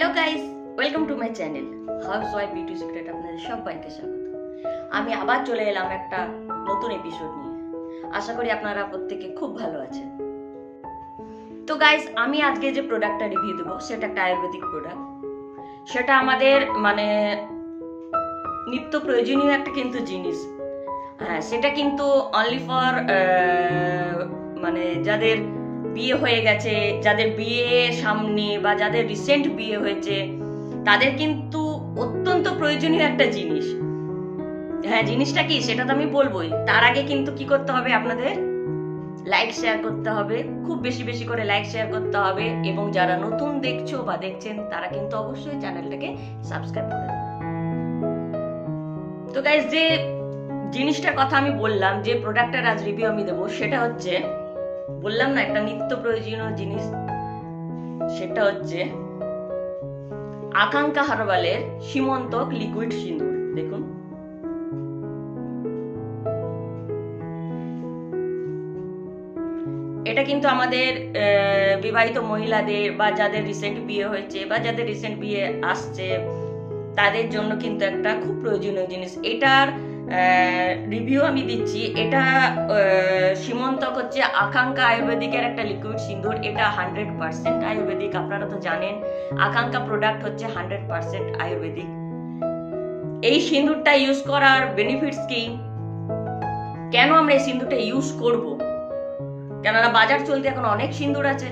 Hello guys welcome to my channel housewife beauty secret আপনাদের সবাইকে স্বাগত। আমি আবার চলে এলাম একটা নতুন এপিসোড নিয়ে। আশা করি আপনারা প্রত্যেকে খুব ভালো আছেন। তো গাইস আমি আজকে যে প্রোডাক্টটা রিভিউ দেবো, সেটা একটা আয়ুর্বেদিক প্রোডাক্ট সেটা আমাদের মানে নিত্য প্রয়োজনীয় একটা কিন্তু জিনিস। হ্যাঁ সেটা কিন্তু অনলি ফর মানে যাদের বিয়ে হয়ে গেছে, যাদের বিয়ে সামনে বা যাদের রিসেন্ট বিয়ে হয়েছে, তাদের কিন্তু অত্যন্ত প্রয়োজনীয় একটা জিনিস। হ্যাঁ জিনিসটা কি সেটা তো আমি বলবোই। তার আগে কিন্তু কি করতে হবে আপনাদের? লাইক শেয়ার করতে হবে। খুব বেশি বেশি করে লাইক শেয়ার করতে হবে। এবং যারা নতুন দেখছ বা দেখছেন, তারা কিন্তু অবশ্যই চ্যানেলটাকে সাবস্ক্রাইব করে তো গাইজ যে জিনিসটার কথা আমি বললাম, যে প্রোডাক্টের আজ রিভিউ আমি দেবো, সেটা হচ্ছে বললাম না, একটা নিত্য প্রয়োজনীয় জিনিস, সেটা হচ্ছে আকাঙ্ক্ষা হারবালের সীমন্তক লিকুইড সিঁদুর, দেখুন। এটা কিন্তু আমাদের বিবাহিত মহিলাদের বা যাদের রিসেন্ট বিয়ে হয়েছে বা যাদের রিসেন্ট বিয়ে আসছে, তাদের জন্য কিন্তু একটা খুব প্রয়োজনীয় জিনিস। এটার রিভিউ আমি দিচ্ছি। এটা সীমন্তক হচ্ছে আকাঙ্ক্ষা আয়ুর্বেদিকের একটা লিকুইড সিঁদুর। এটা হান্ড্রেড পার্সেন্ট আয়ুর্বেদিক, আপনারা তো জানেন। আকাঙ্ক্ষা প্রোডাক্ট হচ্ছে হান্ড্রেড পার্সেন্ট আয়ুর্বেদিক। এই সিঁদুরটা ইউজ করার বেনিফিটস কি? কেন আমরা এই সিঁদুরটা ইউজ করব? কেননা বাজার চলতে এখন অনেক সিঁদুর আছে।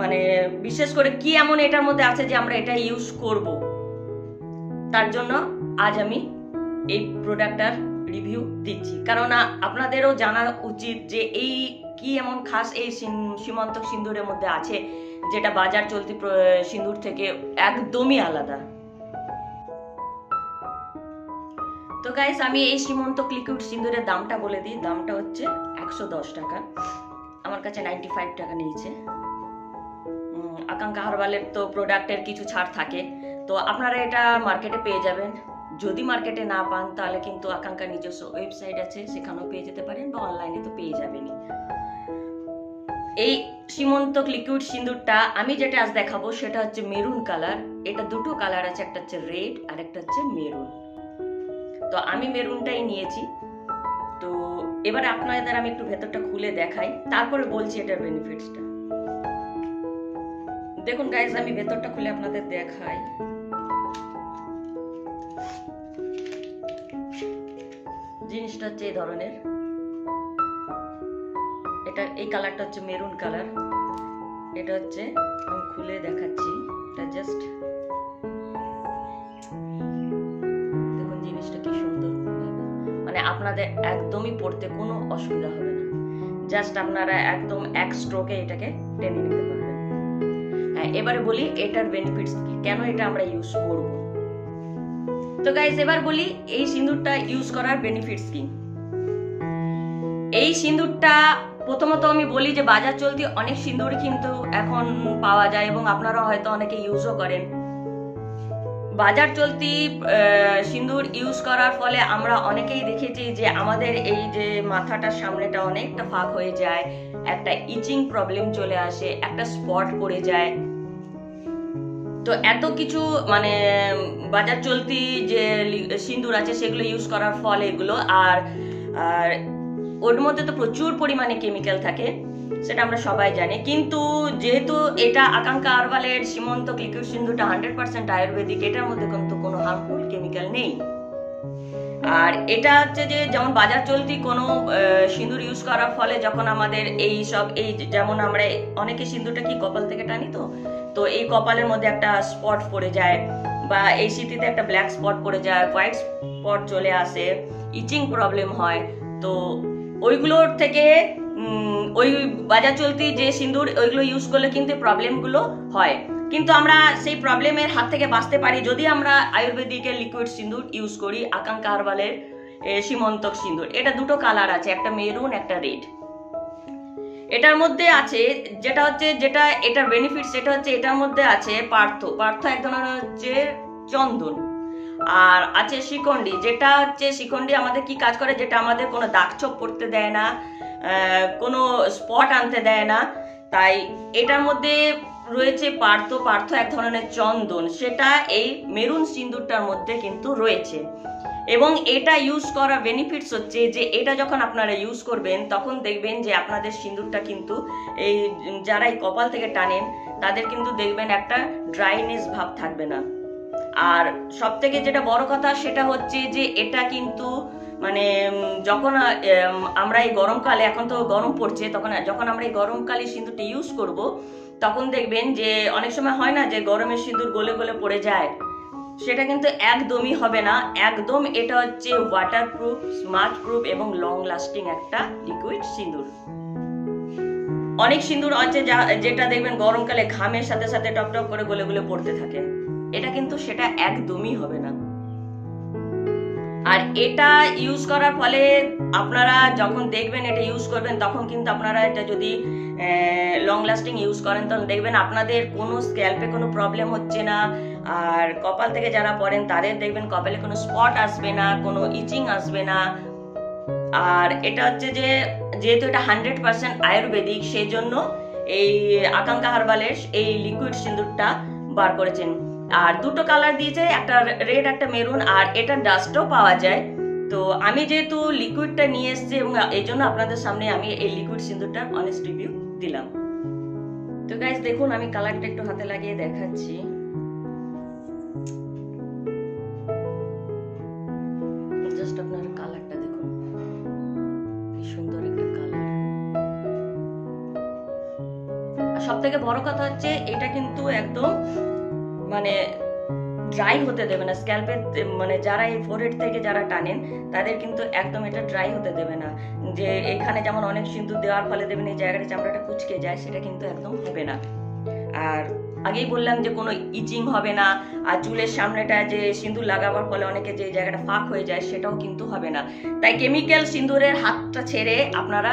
মানে বিশেষ করে কি এমন এটার মধ্যে আছে যে আমরা এটা ইউজ করব? তার জন্য আজ আমি এই প্রোডাক্টটার রিভিউ দিচ্ছি। কারণ আপনাদেরও জানা উচিত যে এই কি এমন খাস এই সীমান্তক সিন্দুরের মধ্যে আছে, যেটা বাজার চলতি সিন্দুর থেকে একদমই আলাদা। তো গাইস আমি এই সীমন্তক লিকুইড সিন্দুরের দামটা বলে দিই। দামটা হচ্ছে একশো দশ টাকা। আমার কাছে নাইনটি ফাইভ টাকা নিয়েছে। আকাঙ্ক্ষা হারবালের তো প্রোডাক্টের কিছু ছাড় থাকে। তো আপনারা এটা মার্কেটে পেয়ে যাবেন। যদি মার্কেটে না পান, তাহলে কিন্তু আকাঙ্ক্ষা নিজস্ব ওয়েবসাইট আছে, সেখানেও পেয়ে যেতে পারেন বা অনলাইনে তো পেয়ে যাবেনই। এই সীমন্তক লিকুইড সিঁদুরটা আমি যেটা আজ দেখাবো, সেটা হচ্ছে মেরুন কালার এটা দুটো কালার আছে, একটা হচ্ছে রেড আর একটা হচ্ছে মেরুন তো আমি মেরুনটাই নিয়েছি। তো এবার আপনাদের আমি একটু ভেতরটা খুলে দেখাই, তারপরে বলছি এটার বেনিফিটসটা দেখুন গাইজ আমি ভেতরটা খুলে আপনাদের দেখাই। জিনিসটা হচ্ছে এই ধরনের। এটা, এই কালারটা হচ্ছে মেরুন কালার। এটা হচ্ছে আমি খুলে দেখাচ্ছি। এটা জাস্ট দেখুন জিনিসটা কি সুন্দর। মানে আপনাদের একদমই পড়তে কোনো অসুবিধা হবে না। জাস্ট আপনারা একদম এক স্ট্রোকে এটাকে টেনে নিতে পারবেন। হ্যাঁ এবারে বলি এটার বেনিফিটস কি? কেন এটা আমরা ইউজ করব? তো গাইজ এবার বলি এই সিঁদুরটা ইউজ করার বেনিফিটস কি? এই সিঁদুরটা প্রথমত আমি বলি যে বাজার চলতি অনেক সিঁদুর কিন্তু এখন পাওয়া যায় এবং আপনারা হয়তো অনেকে ইউজও করেন। বাজার চলতি সিঁদুর ইউজ করার ফলে আমরা অনেকেই দেখেছি যে আমাদের এই যে মাথাটার সামনেটা অনেকটা ফাঁক হয়ে যায়, একটা ইচিং প্রবলেম চলে আসে, একটা স্পট পড়ে যায়। তো এত কিছু মানে বাজার চলতি যে সিঁদুর আছে সেগুলো ইউজ করার ফলে এগুলো আর আর ওর মধ্যে তো প্রচুর পরিমাণে কেমিক্যাল থাকে, সেটা আমরা সবাই জানি। কিন্তু যেহেতু এটা আকাঙ্ক্ষা আরবালের সীমন্ত ক্লিকুইড সিন্ধুটা হান্ড্রেড পার্সেন্ট আয়ুর্বেদিক, এটার মধ্যে কিন্তু কোনো হার্মফুল কেমিক্যাল নেই। আর এটা হচ্ছে যে যেমন বাজার চলতি কোনো সিঁদুর ইউজ করার ফলে যখন আমাদের এই সব, এই যেমন আমরা অনেকে সিঁদুরটা কি কপাল থেকে টানি তো? তো এই কপালের মধ্যে একটা স্পট পড়ে যায় বা এই শীতিতে একটা ব্ল্যাক স্পট পড়ে যায় হোয়াইট স্পট চলে আসে ইচিং প্রবলেম হয়। তো ওইগুলোর থেকে ওই বাজার চলতি যে সিঁদুর, ওইগুলো ইউজ করলে কিন্তু প্রবলেমগুলো হয়। কিন্তু আমরা সেই প্রবলেমের হাত থেকে বাঁচতে পারি যদি আমরা আয়ুর্বেদিকের লিকুইড সিঁদুর ইউজ করি, আকাঙ্ক্ষা হারবালের সীমন্তক সিঁদুর। এটা দুটো কালার আছে, একটা মেরুন একটা রেড এটার মধ্যে আছে, যেটা হচ্ছে, যেটা এটার বেনিফিট সেটা হচ্ছে, এটার মধ্যে আছে পার্থ। পার্থ এক ধরনের হচ্ছে চন্দন। আর আছে শিখণ্ডী যেটা হচ্ছে শিখণ্ডী আমাদের কি কাজ করে? যেটা আমাদের কোনো দাগ ছোপ পড়তে দেয় না কোনো স্পট আনতে দেয় না। তাই এটার মধ্যে রয়েছে পার্থ পার্থ এক ধরনের চন্দন। সেটা এই মেরুন সিন্দুরটার মধ্যে কিন্তু রয়েছে। এবং এটা ইউজ করার বেনিফিটস হচ্ছে যে এটা যখন আপনারা ইউজ করবেন, তখন দেখবেন যে আপনাদের সিঁদুরটা কিন্তু এই যারা এই কপাল থেকে টানেন, তাদের কিন্তু দেখবেন একটা ড্রাইনেস ভাব থাকবে না। আর সব থেকে যেটা বড় কথা সেটা হচ্ছে যে এটা কিন্তু মানে যখন আমরা এই গরমকালে, এখন তো গরম পড়ছে, তখন, যখন আমরা এই গরমকালে সিঁদুরটা ইউজ করব তখন দেখবেন যে অনেক সময় হয় না যে গরমের সিঁদুর গলে গলে পড়ে যায়। সেটা কিন্তু একদমই হবে না। একদম এটা হচ্ছে ওয়াটার প্রুফ স্মার্ট প্রুফ এবং লং লাস্টিং একটা লিকুইড সিঁদুর। অনেক সিঁদুর আছে যা, যেটা দেখবেন গরমকালে ঘামের সাথে সাথে টপ টপ করে গলে গলে পড়তে থাকে। এটা কিন্তু সেটা একদমই হবে না। আর এটা ইউজ করার ফলে আপনারা যখন দেখবেন এটা ইউজ করবেন, তখন কিন্তু আপনারা এটা যদি লং লাস্টিং ইউজ করেন, তখন দেখবেন আপনাদের কোনো স্ক্যাল্পে কোনো প্রবলেম হচ্ছে না। আর কপাল থেকে যারা পড়েন, তাদের দেখবেন কপালে কোনো স্পট আসবে না, কোনো ইচিং আসবে না। আর এটা হচ্ছে যে, যেহেতু এটা হান্ড্রেড পার্সেন্ট আয়ুর্বেদিক সেই জন্য এই আকাঙ্ক্ষা হারবালের এই লিকুইড সিঁদুরটা বার করেছেন। আর দুটো কালার দিয়েছে একটা রেড একটা মেরুন আর এটা ডাস্টও পাওয়া যায়। তো আমি যেহেতু লিকুইডটা নিয়ে এসেছি এবং এই জন্য আপনাদের সামনে আমি এই লিকুইড সিঁদুরটার অনেস্ট রিভিউ দিলাম। তো গাইজ দেখুন, আমি কালারটা একটু হাতে লাগিয়ে দেখাচ্ছি। জাস্ট আপনার কালারটা দেখুন। সুন্দর একটা কালার সব থেকে বড় কথা হচ্ছে, এটা কিন্তু একদম মানে ড্রাই হতে দেবে না স্ক্যাল্পে মানে যারা এই ফোরহেড থেকে যারা টানেন, তাদের কিন্তু একদম এটা ড্রাই হতে দেবে না। যে এখানে যেমন অনেক সিঁদুর দেওয়ার ফলে দেবেন এই জায়গাটা চামড়াটা কুচকে যায়, সেটা কিন্তু একদম হবে না। আর আগেই বললাম যে কোনো ইচিং হবে না, আর চুলের সামনেটা যে সিঁদুর লাগাবার ফলে অনেকে যে জায়গাটা ফাঁক হয়ে যায়, সেটাও কিন্তু হবে না। তাই কেমিক্যাল সিঁদুরের হাতটা ছেড়ে আপনারা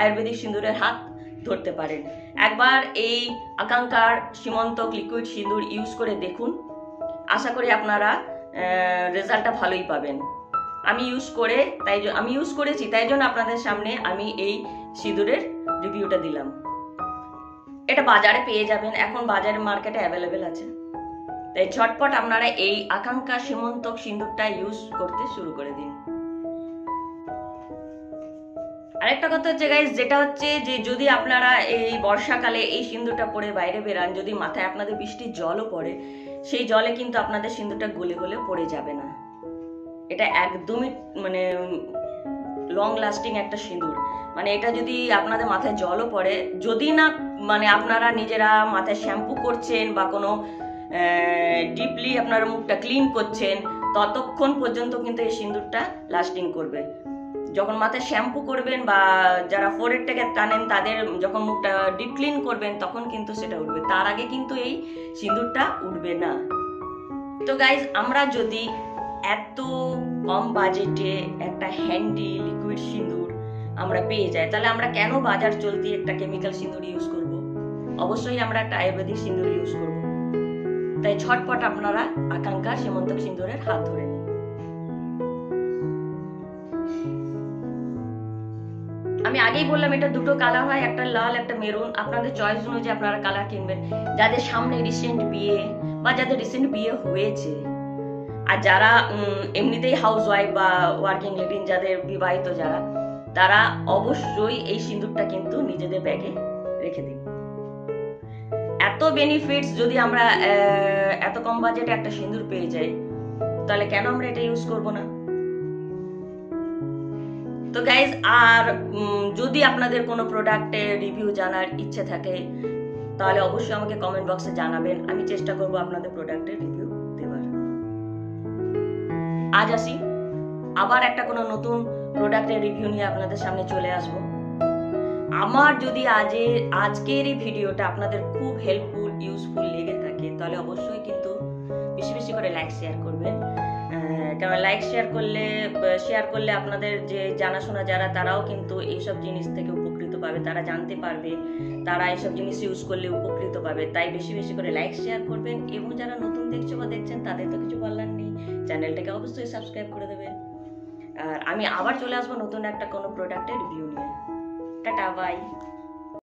আয়ুর্বেদিক সিঁদুরের হাত ধরতে পারেন। একবার এই আকাঙ্ক্ষার সীমন্তক লিকুইড সিঁদুর ইউজ করে দেখুন। আশা করি আপনারা রেজাল্টটা ভালোই পাবেন। আমি ইউজ করে, তাই আমি ইউজ করেছি, তাই জন্য আপনাদের সামনে আমি এই সিঁদুরের রিভিউটা দিলাম। এটা বাজারে পেয়ে যাবেন। এখন বাজারে মার্কেটে অ্যাভেলেবেল আছে। তাই ঝটপট আপনারা এই আকাঙ্ক্ষা সীমন্তক সিঁদুরটা ইউজ করতে শুরু করে দিন। আরেকটা কথা হচ্ছে গাইজ যেটা হচ্ছে যে যদি আপনারা এই বর্ষাকালে এই সিঁদুরটা পরে বাইরে বেরান, যদি মাথায় আপনাদের বৃষ্টির জলও পড়ে, সেই জলে কিন্তু আপনাদের সিঁদুরটা গলে গলে পড়ে যাবে না। এটা একদমই মানে লং লাস্টিং একটা সিঁদুর। মানে এটা যদি আপনাদের মাথায় জলও পড়ে, যদি না মানে আপনারা নিজেরা মাথায় শ্যাম্পু করছেন বা কোনো ডিপলি আপনারা মুখটা ক্লিন করছেন, ততক্ষণ পর্যন্ত কিন্তু এই সিঁদুরটা লাস্টিং করবে। যখন মাথায় শ্যাম্পু করবেন বা যারা ফোরেডটাকে টানেন, তাদের যখন মুখটা ডিপ ক্লিন করবেন, তখন কিন্তু সেটা উঠবে। তার আগে কিন্তু এই সিঁদুরটা উঠবে না। তো গাইজ আমরা যদি এত কম বাজেটে একটা হ্যান্ডি লিকুইড সিঁদুর আমরা পেয়ে যাই, তাহলে আমরা কেন বাজার চলতি একটা কেমিক্যাল সিঁদুর ইউজ করব? অবশ্যই আমরা একটা আয়ুর্বেদিক সিঁদুর ইউজ করব। তাই ঝটপট আপনারা আকাঙ্ক্ষা সীমন্ত সিঁদুরের হাত ধরে আমি আগেই বললাম, এটা দুটো কালার হয়, একটা লাল, একটা মেরুন আপনাদের চয়েস অনুযায়ী আপনারা কালার কিনবেন। যাদের সামনে রিসেন্ট বিয়ে বা যাদের রিসেন্ট বিয়ে হয়েছে, আর যারা এমনিতেই হাউস ওয়াইফ বা ওয়ার্কিং লেডিন যাদের বিবাহিত যারা, তারা অবশ্যই এই সিঁদুরটা কিন্তু নিজেদের ব্যাগে রেখে দিন। এত বেনিফিটস যদি আমরা এত কম বাজেটে একটা সিঁদুর পেয়ে যাই, তাহলে কেন আমরা এটা ইউজ করব না? তো গাইজ আর যদি আপনাদের কোনো প্রোডাক্টের রিভিউ জানার ইচ্ছে থাকে, তাহলে অবশ্যই আমাকে কমেন্ট বক্সে জানাবেন। আমি চেষ্টা করব আপনাদের প্রোডাক্টের রিভিউ দেওয়ার। আজ আসি। আবার একটা কোনো নতুন প্রোডাক্টের রিভিউ নিয়ে আপনাদের সামনে চলে আসব। আমার যদি আজে, আজকের এই ভিডিওটা আপনাদের খুব হেল্পফুল ইউজফুল লেগে থাকে, তাহলে অবশ্যই কিন্তু বেশি বেশি করে লাইক শেয়ার করবেন। কারণ লাইক শেয়ার করলে শেয়ার করলে আপনাদের যে জানাশোনা যারা, তারাও কিন্তু এইসব জিনিস থেকে উপকৃত পাবে। তারা জানতে পারবে, তারা এইসব জিনিস ইউজ করলে উপকৃত পাবে। তাই বেশি বেশি করে লাইক শেয়ার করবেন এবং যারা নতুন দেখছ বা দেখছেন, তাদের তো কিছু বলার নেই। চ্যানেলটাকে অবশ্যই সাবস্ক্রাইব করে দেবেন। আর আমি আবার চলে আসব নতুন একটা কোনো প্রোডাক্টের রিভিউ নিয়ে। Tata bye